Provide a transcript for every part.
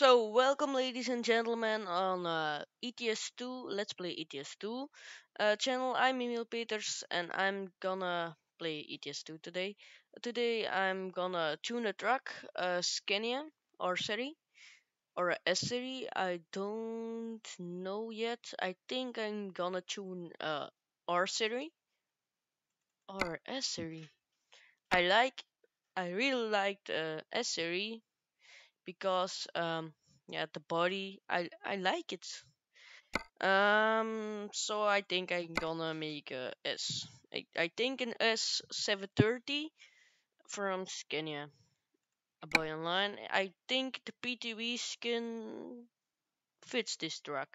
So, welcome, ladies and gentlemen, on uh, ETS2 Let's Play ETS2 uh, channel. I'm Emiel Peeters, and I'm gonna play ETS2 today. Today, I'm gonna tune a truck, a Scania or Seri or a S-Series. I don't know yet. I think I'm gonna tune uh, R-Series or S-Series. I like, I really liked uh, S-Series because um yeah the body i i like it. Um so i think i'm gonna make a s. I, I think an s 730 from scania a boy online. I think the ptv skin fits this truck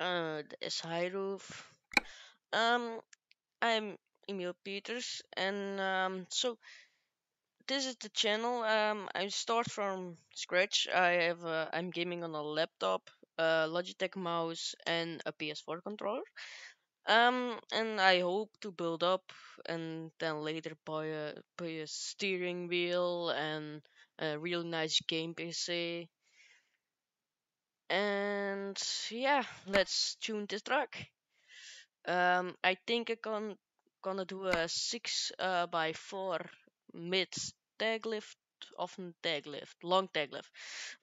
uh the s high roof. Um i'm Emiel Peeters and um so this is the channel. Um, I start from scratch. I have uh, I'm gaming on a laptop, a Logitech mouse, and a PS4 controller. Um, and I hope to build up and then later buy a buy a steering wheel and a real nice game PC. And yeah, let's tune this truck. Um, I think I can gonna do a six uh, by four mid tag lift, often tag lift, long tag lift.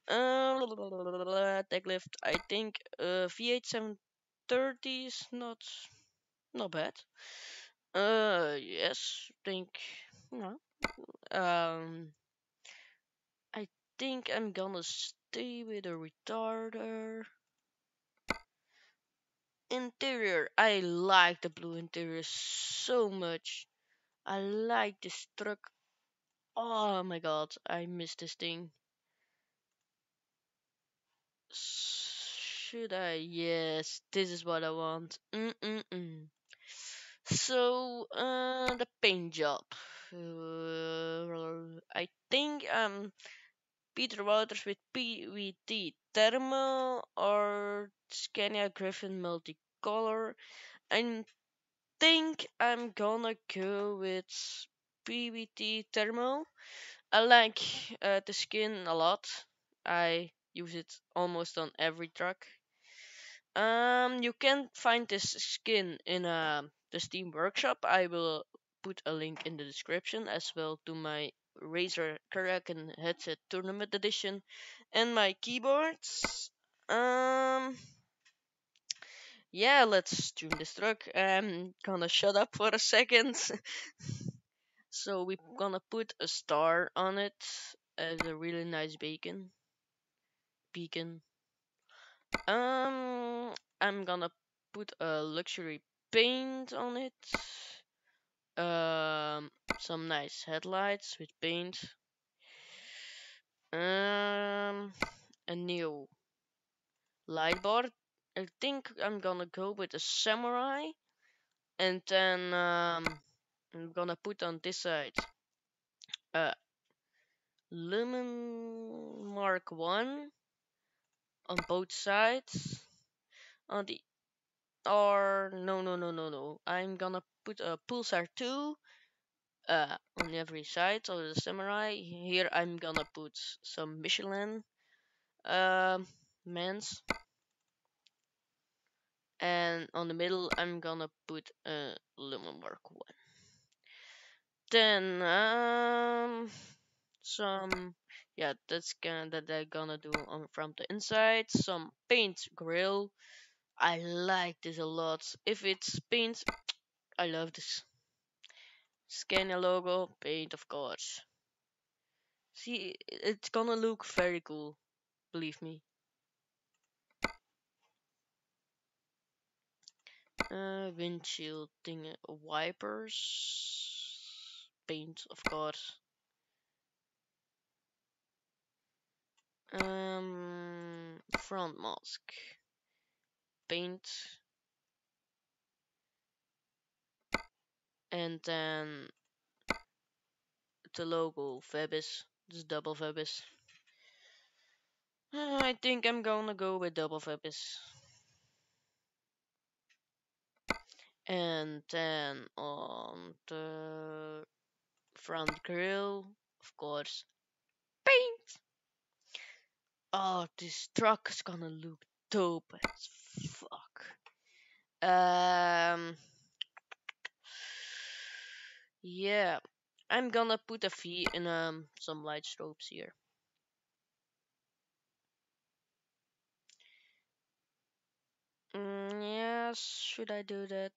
Uh, tag lift. I think uh, V8 730 is not not bad. Uh, yes, think no. Um, I think I'm gonna stay with a retarder. Interior. I like the blue interior so much. I like this truck. Oh my god, I miss this thing. Should I? Yes, this is what I want. Mm-mm-mm. So, uh, the paint job. Uh, I think um, Peter Waters with PVT Thermal or Scania Griffin Multicolor. I think I'm gonna go with PVT Thermal. I like uh, the skin a lot. I use it almost on every truck. Um, you can find this skin in uh, the Steam Workshop. I will put a link in the description as well to my Razer Kraken headset tournament edition and my keyboards. Um, yeah, let's tune this truck. I'm gonna shut up for a second. so we're gonna put a star on it as a really nice beacon. Beacon. Um, I'm gonna put a luxury paint on it. Um, some nice headlights with paint. Um, a new light bar. I think I'm gonna go with a samurai, and then um, I'm gonna put on this side a Lumen Mark One on both sides. On the or no no no no no. I'm gonna put a Pulsar 2 uh, on every side of the samurai. Here I'm gonna put some Michelin uh, mans. And on the middle I'm gonna put a Lumen Mark 1. Then um some yeah that's gonna that they're gonna do on from the inside some paint grill I like this a lot. If it's paint, I love this. Scania logo, paint of course. See, it's gonna look very cool, believe me. Uh, windshield thing, wipers, paint of course. Um, front mask, paint, and then the logo Vebis, this double. Uh, I think I'm gonna go with double Vebis. And then on the front grill, of course, paint. Oh, this truck is gonna look dope as fuck. Um, yeah, I'm gonna put a V in um some light strobes here. Mm, yes, should I do that?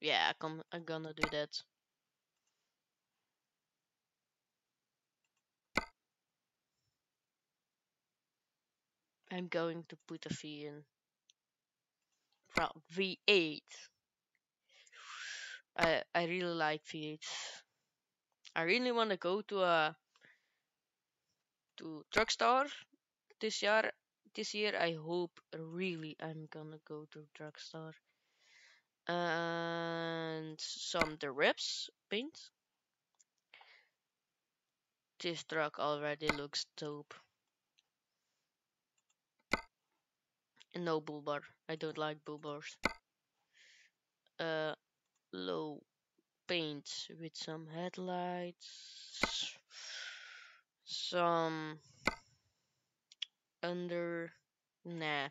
Yeah, I'm, I'm gonna do that. I'm going to put a V in. From V8. I I really like V8. I really want to go to a to Truckstar this year. This year, I hope really I'm gonna go to Truckstar and some the rips paint. This truck already looks dope. No bull bar. I don't like bull bars. Uh, low paint with some headlights. Some under. Nah.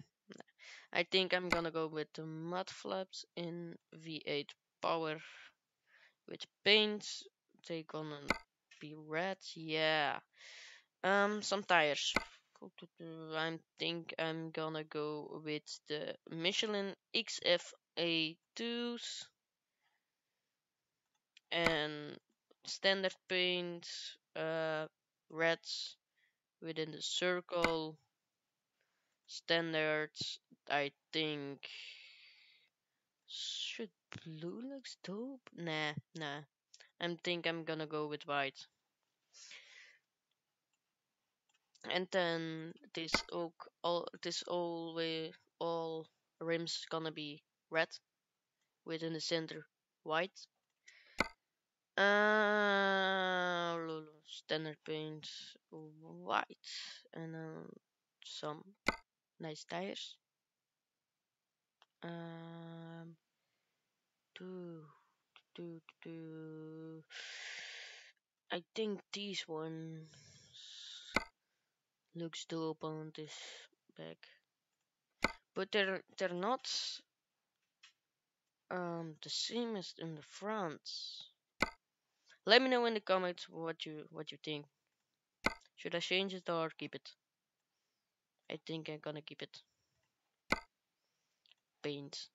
I think I'm gonna go with the mud flaps in V8 power with paint. They gonna be red. Yeah. Um, some tires. I think I'm gonna go with the Michelin XFA2s and standard paint, uh, reds within the circle. Standards, I think. Should blue looks dope? Nah, nah. I think I'm gonna go with white. And then this oak, all this all way, all rims gonna be red, within the center white. Uh, standard paint white, and then some nice tires. Um, do, do, do. I think these ones looks dope on this back, but they're they're not um the same as in the front. Let me know in the comments what you what you think. Should I change it or keep it? I think I'm gonna keep it. Paint.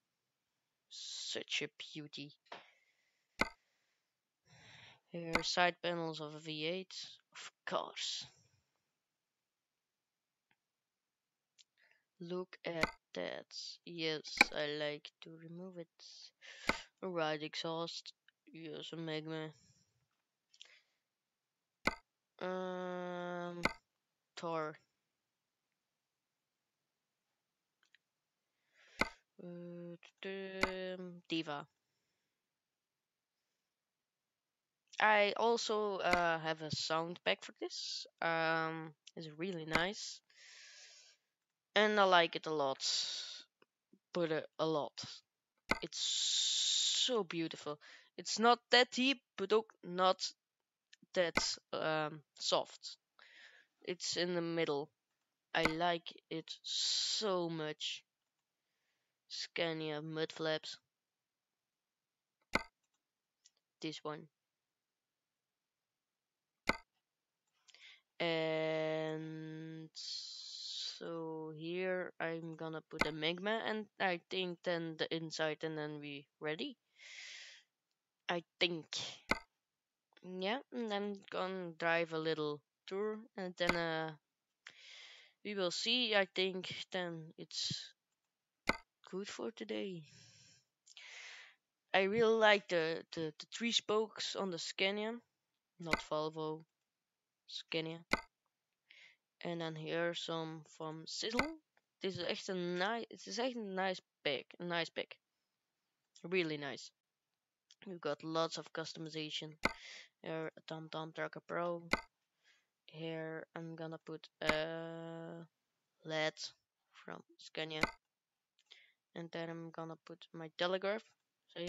Such a beauty. Here are side panels of a V8, of course. Look at that. Yes, I like to remove it. Right exhaust. Yes, a magma. Um, Thor. Uh, Diva. I also uh, have a sound pack for this. Um, it's really nice, and I like it a lot. But uh, a lot. It's so beautiful. It's not that deep, but not that um, soft. It's in the middle. I like it so much. Scania mud flaps. This one. And so here I'm gonna put a magma and I think then the inside and then we ready. I think. Yeah, and I'm gonna drive a little tour and then uh we will see. I think then it's good for today. I really like the, the, the three spokes on the Scania, not Volvo, Scania. And then here some from Sizzle. This is echt een nice, it is echt a nice pack, a nice pack. Really nice. We've got lots of customization. Here a Tom Tom Tracker Pro. Here I'm gonna put uh, a LED from Scania. And then I'm gonna put my telegraph. See?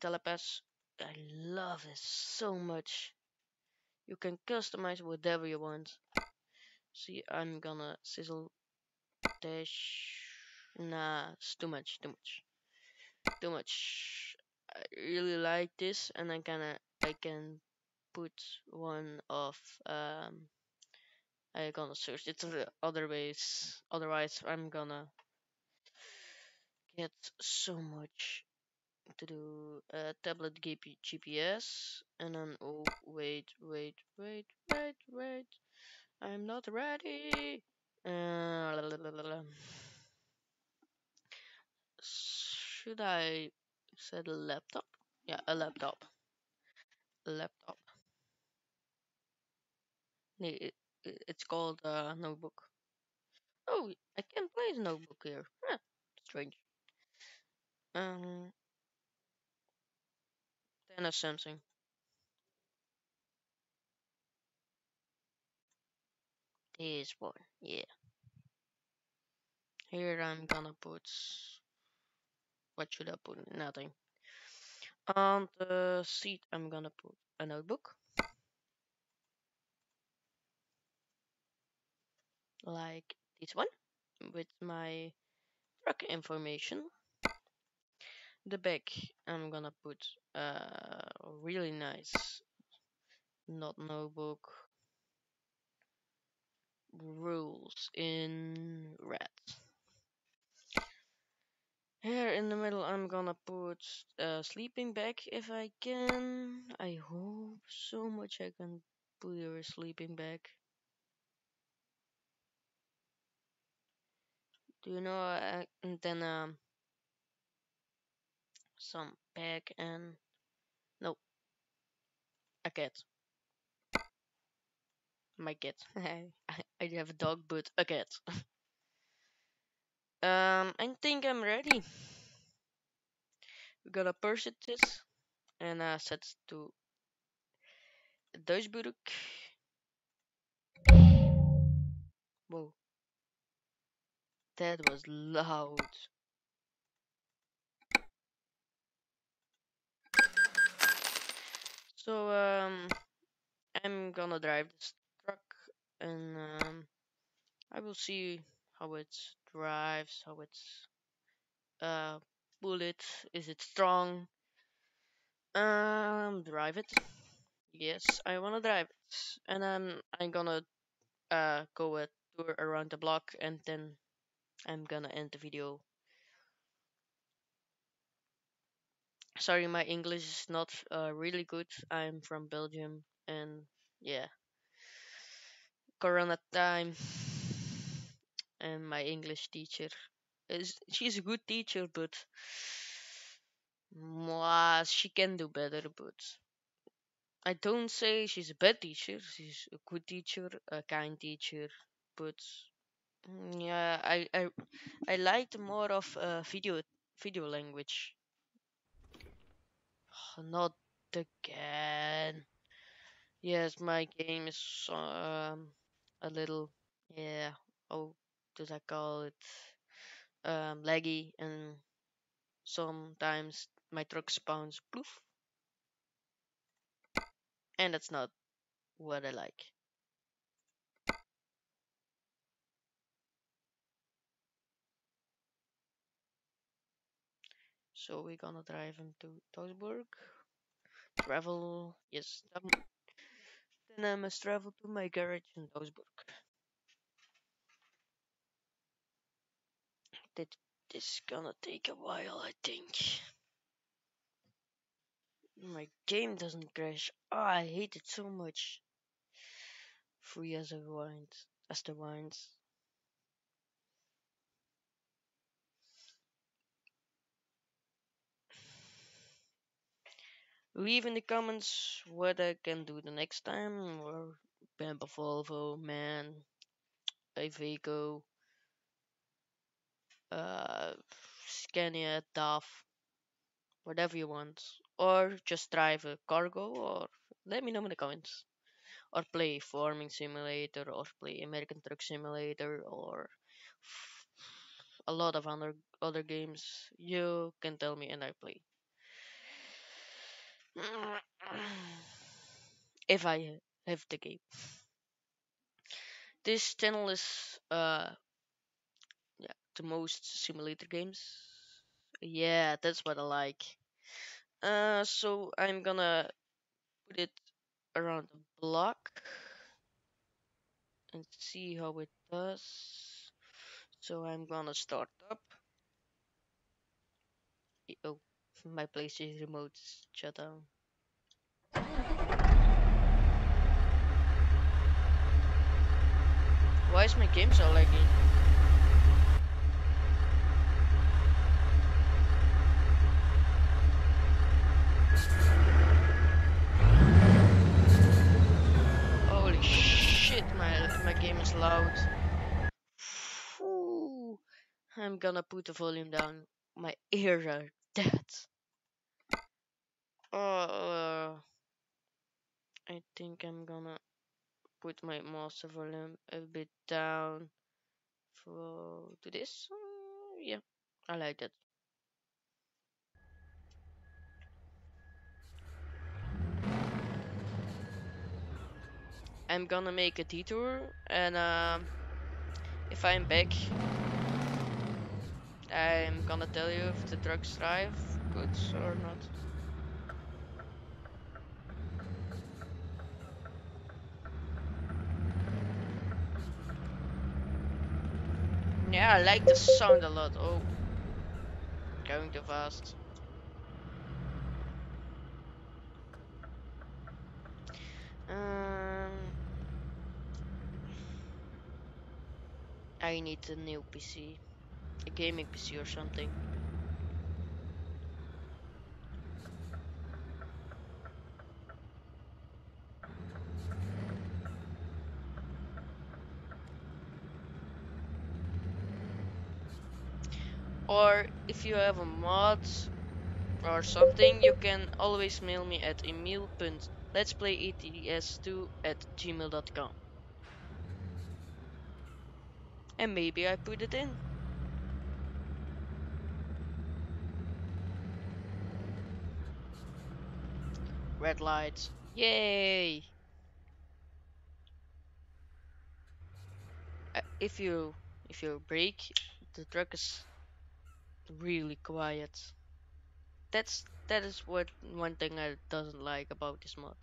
Telepass. I love this so much. You can customize whatever you want. See, I'm gonna sizzle dash. Nah, it's too much, too much, too much. I really like this, and I gonna I can put one of um. I gonna search it other ways. Otherwise, I'm gonna get so much to do uh, tablet GP GPS and then oh wait wait wait wait wait I'm not ready. Uh, should I a laptop? Yeah a laptop. A laptop it, it, it's called a uh, notebook. Oh I can play the notebook here. Huh, strange. Um then a Samsung This one, yeah. Here I'm gonna put. What should I put? Nothing. On the seat, I'm gonna put a notebook. Like this one, with my truck information. The back, I'm gonna put a really nice, not notebook, rules in red. Here in the middle I'm gonna put a sleeping bag if I can. I hope so much I can put a sleeping bag. Do you know? Uh, and then um, some bag and no, a cat. My cat. I I have a dog, but a cat. Um, I think I'm ready. We gotta purchase this and uh, set to Duisburg. Whoa. That was loud. So, um, I'm gonna drive this and um, I will see how it drives, how it's uh bullet, is it strong? Um drive it. Yes, I wanna drive it. And then I'm gonna uh go a tour around the block and then I'm gonna end the video. Sorry my English is not uh, really good. I'm from Belgium and yeah. Corona time and my English teacher is she's a good teacher, but mwah, she can do better. But I don't say she's a bad teacher. She's a good teacher, a kind teacher. But yeah, I I I liked more of uh, video video language. Oh, not again. Yes, my game is um a little yeah. Oh, does I call it um, laggy and sometimes my truck spawns poof and that's not what I like. So we're gonna drive into Duisburg. Travel, yes. Then I must travel to my garage in Duisburg. That this is gonna take a while, I think. My game doesn't crash. Oh, I hate it so much. Free as a wind, as the winds. Leave in the comments what I can do the next time, or Bamba Volvo, man, Iveco, uh, Scania, DAF, whatever you want, or just drive a cargo, or let me know in the comments, or play Farming Simulator, or play American Truck Simulator, or a lot of other other games. You can tell me, and I play. if I have the game. this channel is uh yeah the most simulator games. Yeah, that's what I like. Uh, so I'm gonna put it around the block and see how it does. So I'm gonna start up. Oh, my PlayStation remote shut down. Why is my game so laggy? Holy shit, my my game is loud. Ooh, I'm gonna put the volume down. My ears are dead. Uh, I think I'm gonna put my master volume a bit down for to this. Uh, yeah, I like that. I'm gonna make a detour and um, if I'm back I'm gonna tell you if the trucks drive good or not. Yeah, I like the sound a lot. Oh, going too fast. Um, I need a new PC, a gaming PC or something. Or if you have a mod or something, you can always mail me at emil.letsplay2 at gmail.com. And maybe I put it in. Red lights. Yay! Uh, if you if you brake, the truck is really quiet. That's that is what one thing I doesn't like about this mod.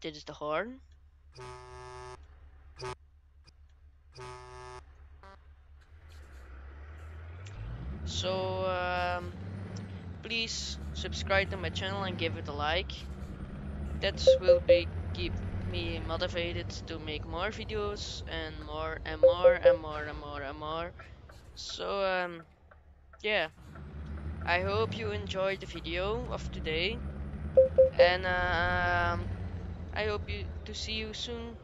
This is the horn. So um, please subscribe to my channel and give it a like. That will be keep me motivated to make more videos and more and more and more and more and more. So um, yeah, I hope you enjoyed the video of today, and um, I hope you to see you soon